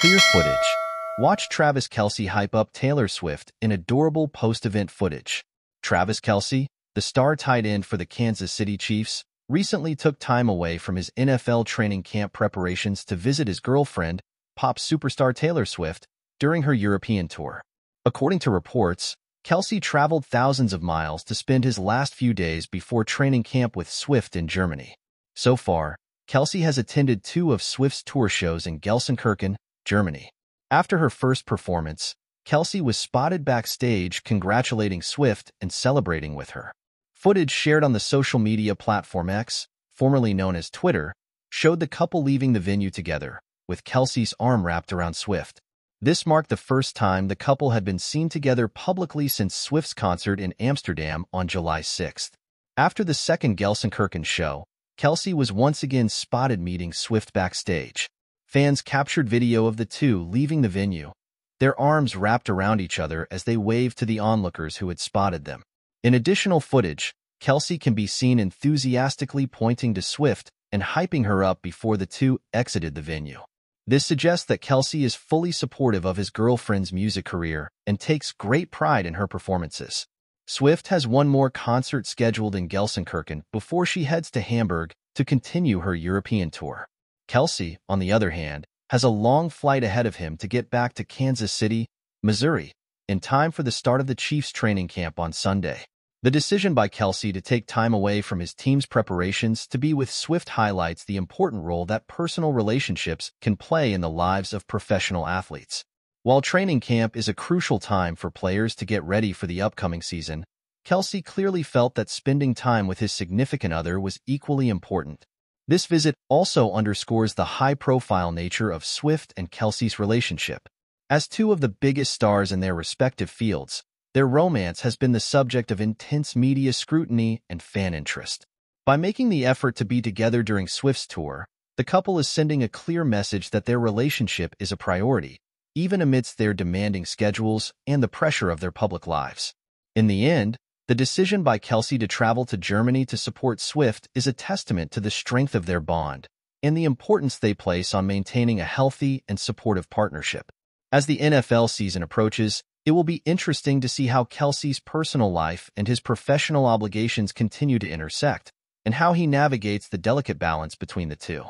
clear footage. Watch Travis Kelce hype up Taylor Swift in adorable post-event footage. Travis Kelce, the star tight end for the Kansas City Chiefs, recently took time away from his NFL training camp preparations to visit his girlfriend, pop superstar Taylor Swift, during her European tour. According to reports, Kelce traveled thousands of miles to spend his last few days before training camp with Swift in Germany. So far, Kelce has attended two of Swift's tour shows in Gelsenkirchen, Germany. After her first performance, Kelce was spotted backstage congratulating Swift and celebrating with her. Footage shared on the social media platform X, formerly known as Twitter, showed the couple leaving the venue together, with Kelce's arm wrapped around Swift. This marked the first time the couple had been seen together publicly since Swift's concert in Amsterdam on July 6. After the second Gelsenkirchen show, Kelce was once again spotted meeting Swift backstage. Fans captured video of the two leaving the venue, their arms wrapped around each other as they waved to the onlookers who had spotted them. In additional footage, Kelce can be seen enthusiastically pointing to Swift and hyping her up before the two exited the venue. This suggests that Kelce is fully supportive of his girlfriend's music career and takes great pride in her performances. Swift has one more concert scheduled in Gelsenkirchen before she heads to Hamburg to continue her European tour. Kelce, on the other hand, has a long flight ahead of him to get back to Kansas City, Missouri, in time for the start of the Chiefs training camp on Sunday. The decision by Kelce to take time away from his team's preparations to be with Swift highlights the important role that personal relationships can play in the lives of professional athletes. While training camp is a crucial time for players to get ready for the upcoming season, Kelce clearly felt that spending time with his significant other was equally important. This visit also underscores the high-profile nature of Swift and Kelce's relationship. As two of the biggest stars in their respective fields, their romance has been the subject of intense media scrutiny and fan interest. By making the effort to be together during Swift's tour, the couple is sending a clear message that their relationship is a priority, even amidst their demanding schedules and the pressure of their public lives. In the end, the decision by Kelce to travel to Germany to support Swift is a testament to the strength of their bond and the importance they place on maintaining a healthy and supportive partnership. As the NFL season approaches, it will be interesting to see how Kelce's personal life and his professional obligations continue to intersect, and how he navigates the delicate balance between the two.